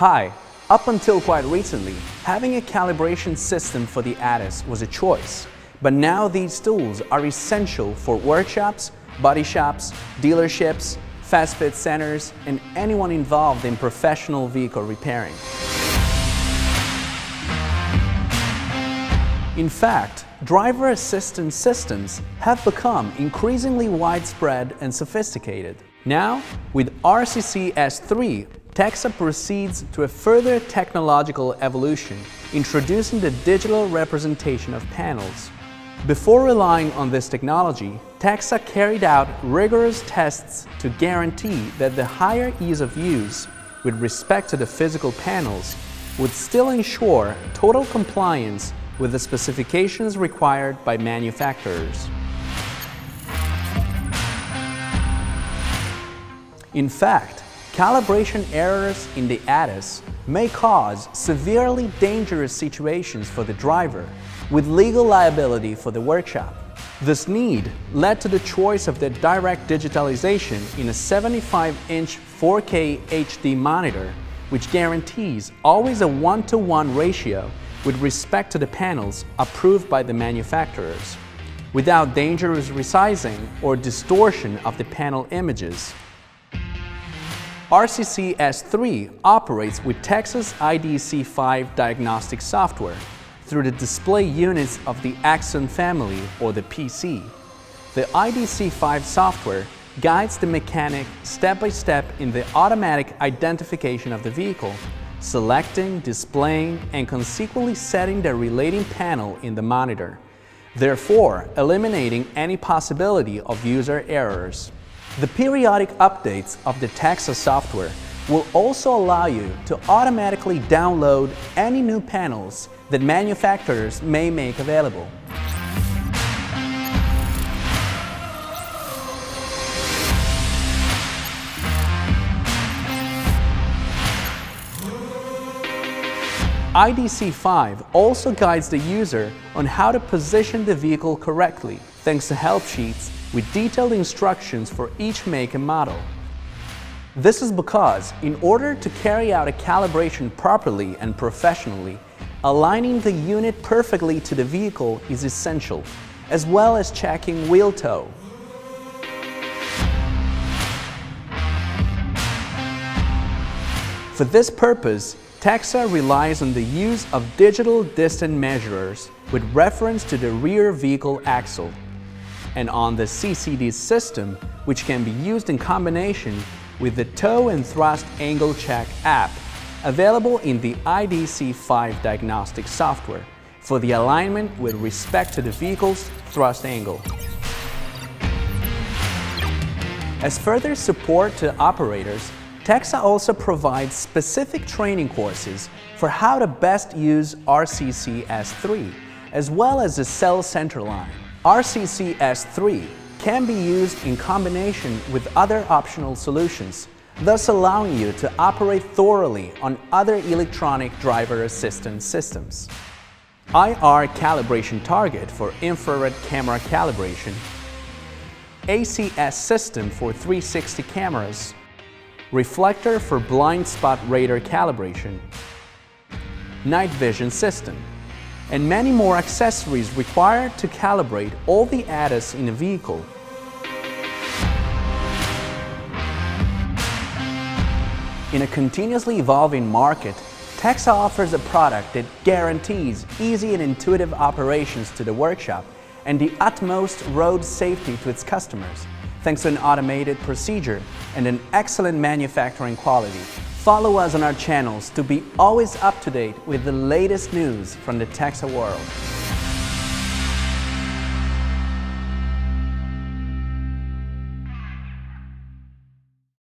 Hi, up until quite recently, having a calibration system for the ADAS was a choice. But now these tools are essential for workshops, body shops, dealerships, fast fit centers, and anyone involved in professional vehicle repairing. In fact, driver assistance systems have become increasingly widespread and sophisticated. Now, with RCCS 3, TEXA proceeds to a further technological evolution, introducing the digital representation of panels. Before relying on this technology, TEXA carried out rigorous tests to guarantee that the higher ease of use with respect to the physical panels would still ensure total compliance with the specifications required by manufacturers. In fact, calibration errors in the ADAS may cause severely dangerous situations for the driver, with legal liability for the workshop. This need led to the choice of the direct digitalization in a 75-inch 4K HD monitor, which guarantees always a one-to-one -one ratio with respect to the panels approved by the manufacturers, without dangerous resizing or distortion of the panel images. RCCS 3 operates with TEXA's IDC5 diagnostic software through the display units of the AXONE family or the PC. The IDC5 software guides the mechanic step by step in the automatic identification of the vehicle selecting, displaying, and consequently setting the relating panel in the monitor, therefore eliminating any possibility of user errors. The periodic updates of the TEXA software will also allow you to automatically download any new panels that manufacturers may make available. IDC5 also guides the user on how to position the vehicle correctly thanks to help sheets with detailed instructions for each make and model. This is because in order to carry out a calibration properly and professionally, aligning the unit perfectly to the vehicle is essential, as well as checking wheel toe. For this purpose, TEXA relies on the use of digital distance measurers with reference to the rear vehicle axle and on the CCD system which can be used in combination with the toe and thrust angle check app available in the IDC5 diagnostic software for the alignment with respect to the vehicle's thrust angle. As further support to operators, TEXA also provides specific training courses for how to best use RCCS 3, as well as the Cell Center line. RCCS 3 can be used in combination with other optional solutions, thus allowing you to operate thoroughly on other electronic driver assistance systems. IR calibration target for infrared camera calibration, ACS system for 360 cameras, reflector for blind spot radar calibration, night vision system, and many more accessories required to calibrate all the ADAS in a vehicle. In a continuously evolving market, TEXA offers a product that guarantees easy and intuitive operations to the workshop and the utmost road safety to its customers thanks to an automated procedure and an excellent manufacturing quality. Follow us on our channels to be always up to date with the latest news from the TEXA world.